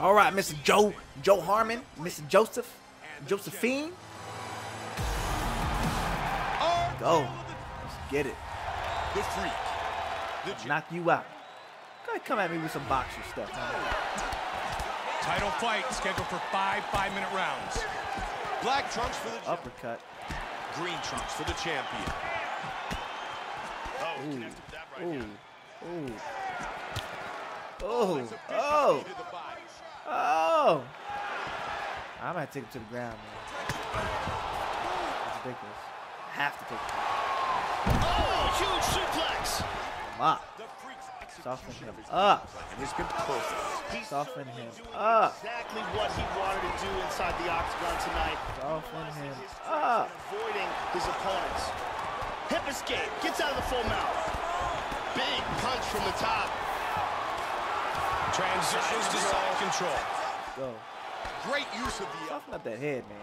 All right, Mr. Joe, Joe Harmon, Mr. Joseph, Josephine. Go. Let's get it. The freak. Knock you out. Go ahead, come at me with some boxing stuff. Title fight scheduled for five five-minute rounds. Black trunks for the Uppercut. green trunks for the champion. Oh, Ooh. connected that right Ooh. now. Ooh. Oh. Oh. Oh. I might take him to the ground, man. It's ridiculous. I have to take him. Oh, huge suplex. Come up. Soften him up. and has been perfect. He's Soften him up. Exactly what he wanted to do inside the octagon tonight. Soften him up. Avoiding his opponents. Hip escape. Gets out of the full mount. Big punch from the top. Transitions to side control. Go. Great use of the Soften up that head, man.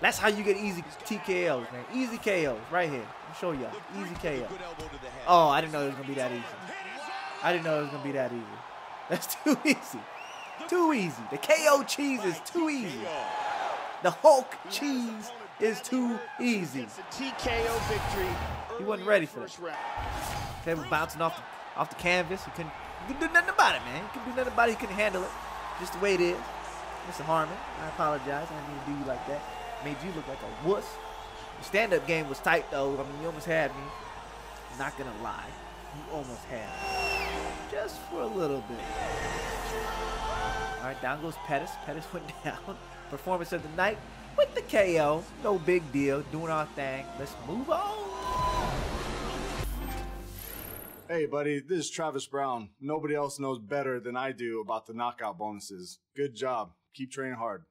That's how you get easy TKOs, man. Easy KOs, right here. I'll show y'all. Easy KO. good elbow to the head. Oh, I didn't know it was gonna be that easy. I didn't know it was gonna be that easy. That's too easy. Too easy. The KO cheese is too easy. The Hulk cheese is too easy. TKO victory. He wasn't ready for that. round. They were bouncing off the, off the canvas. He couldn't, he couldn't do nothing about it, man. He couldn't do nothing about it. He couldn't handle it. Just the way it is. Mr. Harmon, I apologize. I didn't mean to do you like that. Made you look like a wuss. The stand-up game was tight, though. I mean, you almost had me. Not gonna lie. You almost had me. Just for a little bit. All right, down goes Pettis. Pettis went down. Performance of the night with the KO. No big deal. Doing our thing. Let's move on. Hey, buddy, this is Travis Browne. Nobody else knows better than I do about the knockout bonuses. Good job. Keep training hard.